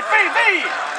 Vai, vem!